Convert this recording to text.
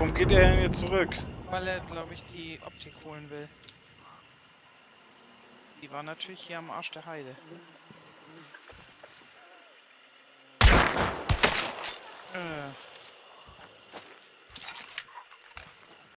Warum geht er denn jetzt zurück? Weil er, glaube ich, die Optik holen will. Die war natürlich hier am Arsch der Heide.